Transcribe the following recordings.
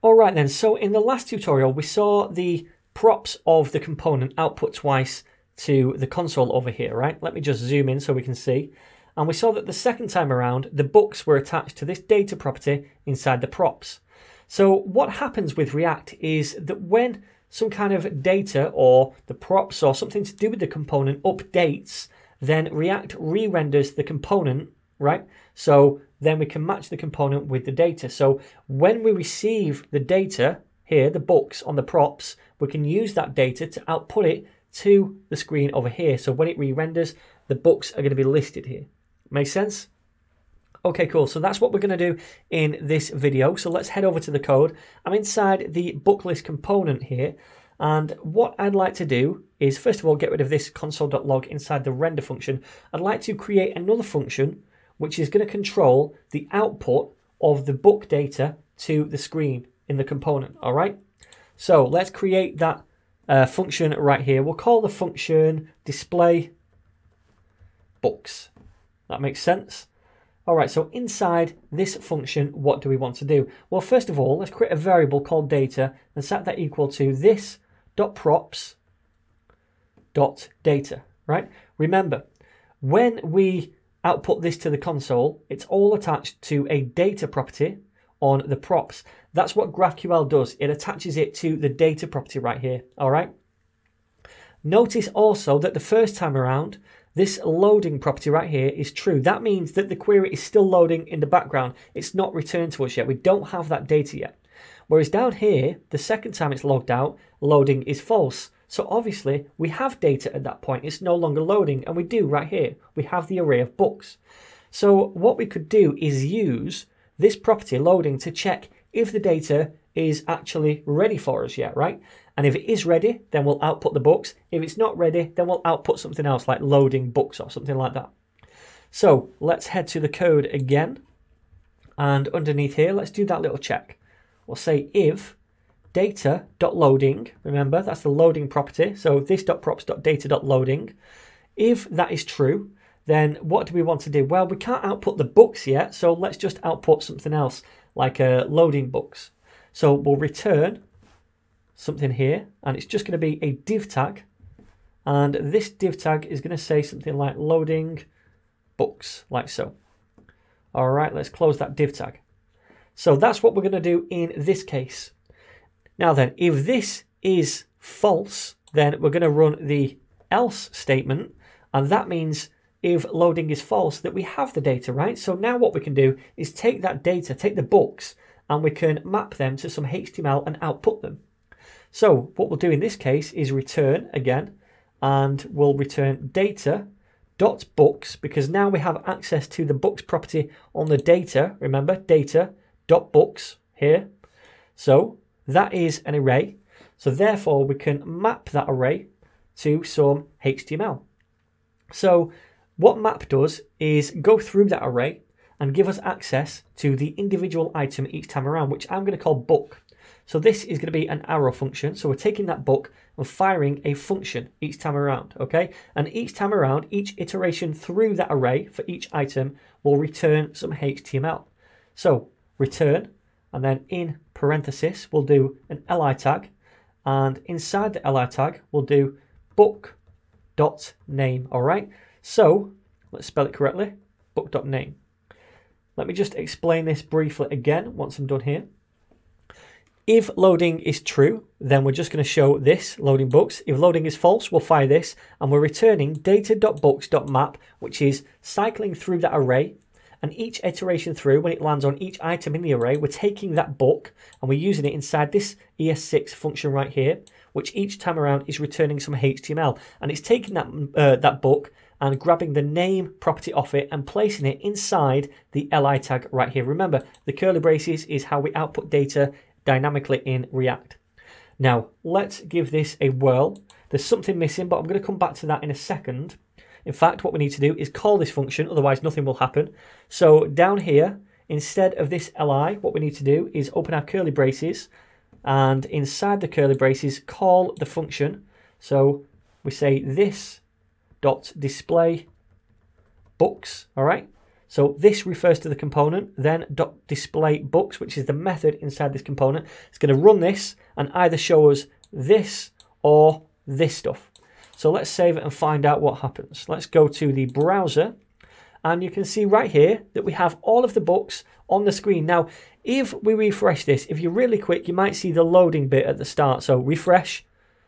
All right then, so in the last tutorial, we saw the props of the component output twice to the console over here, right? Let me just zoom in so we can see. And we saw that the second time around, the books were attached to this data property inside the props. So what happens with React is that when some kind of data or the props or something to do with the component updates, then React re-renders the component, right? So then we can match the component with the data. So when we receive the data here, the books on the props, we can use that data to output it to the screen over here. So when it re-renders, the books are going to be listed here. Make sense? Okay, cool. So that's what we're going to do in this video. So let's head over to the code. I'm inside the book list component here. And what I'd like to do is, first of all, get rid of this console.log inside the render function. I'd like to create another function which is going to control the output of the book data to the screen in the component, all right? So let's create that uh, function right here. We'll call the function display books. That makes sense? All right, so inside this function, what do we want to do? Well, first of all, let's create a variable called data and set that equal to this dot props dot data, right? Remember, when we output this to the console, it's all attached to a data property on the props. That's what GraphQL does. It attaches it to the data property right here, all right? Notice also that the first time around, this loading property right here is true. That means that the query is still loading in the background. It's not returned to us yet. We don't have that data yet. Whereas down here, the second time it's logged out, loading is false. So obviously we have data at that point. It's no longer loading and we do right here. We have the array of books. So what we could do is use this property loading to check if the data is actually ready for us yet, right? And if it is ready, then we'll output the books. If it's not ready, then we'll output something else like loading books or something like that. So let's head to the code again. And underneath here, let's do that little check. We'll say if data.loading, remember that's the loading property, so this.props.data.loading. If that is true, then what do we want to do? Well, we can't output the books yet, so let's just output something else, like uh, loading books. So we'll return something here, and it's just going to be a div tag, and this div tag is going to say something like loading books, like so. All right, let's close that div tag. So that's what we're going to do in this case. Now then, if this is false, then we're going to run the else statement, and that means if loading is false that we have the data, right? So now what we can do is take that data, take the books, and we can map them to some HTML and output them. So what we'll do in this case is return again, and we'll return data dot books because now we have access to the books property on the data. Remember, data dot books here. So that is an array. So therefore, we can map that array to some HTML. So what map does is go through that array and give us access to the individual item each time around, which I'm going to call book. So this is going to be an arrow function. So we're taking that book and firing a function each time around, okay? And each time around, each iteration through that array for each item will return some HTML. So return and then in parenthesis we'll do an li tag. And inside the li tag we'll do book dot name. All right. So let's spell it correctly. Book dot name. Let me just explain this briefly again once i'm done here. If loading is true, then we're just going to show this, loading books. If loading is false, we'll fire this, and we're returning data.books.map, which is cycling through that array and each iteration through, when it lands on each item in the array, we're taking that book and we're using it inside this ES6 function right here, which each time around is returning some HTML. And it's taking that, uh, that book and grabbing the name property off it and placing it inside the li tag right here. Remember, the curly braces is how we output data dynamically in React. Now, let's give this a whirl. There's something missing, but I'm going to come back to that in a second. In fact, what we need to do is call this function, otherwise nothing will happen. So down here, instead of this li, what we need to do is open our curly braces, and inside the curly braces, call the function. So we say this dot display books, all right? So this refers to the component, then dot display books, which is the method inside this component. It's going to run this and either show us this or this stuff. So let's save it and find out what happens. Let's go to the browser and you can see right here that we have all of the books on the screen. Now, if we refresh this, if you're really quick, you might see the loading bit at the start. So refresh,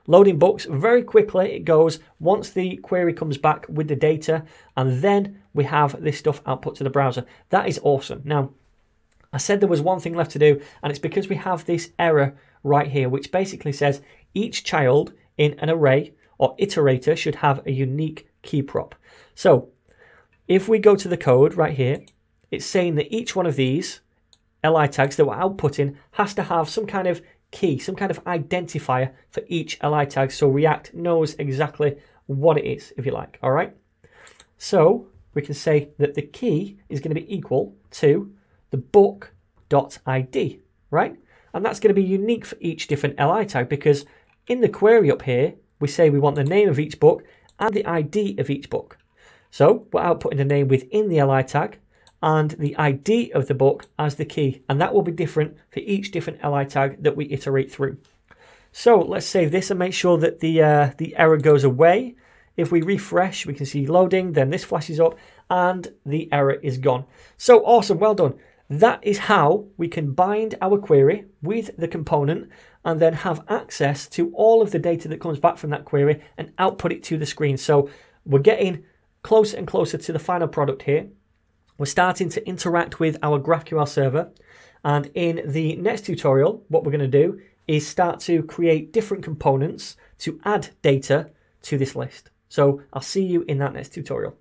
loading books, very quickly it goes once the query comes back with the data, and then we have this stuff output to the browser. That is awesome. Now, I said there was one thing left to do, and it's because we have this error right here, which basically says each child in an array or iterator should have a unique key prop. So if we go to the code right here, it's saying that each one of these li tags that we're outputting has to have some kind of key, some kind of identifier for each li tag so React knows exactly what it is, if you like, all right? So we can say that the key is going to be equal to the book.id, right? And that's going to be unique for each different li tag because in the query up here, we say we want the name of each book and the ID of each book. So we're outputting the name within the li tag and the ID of the book as the key, and that will be different for each different li tag that we iterate through. So let's save this and make sure that the, uh, the error goes away. If we refresh, we can see loading, then this flashes up and the error is gone. So awesome, well done. That is how we can bind our query with the component and then have access to all of the data that comes back from that query and output it to the screen. So we're getting closer and closer to the final product here. We're starting to interact with our GraphQL server. And in the next tutorial, what we're going to do is start to create different components to add data to this list. So I'll see you in that next tutorial.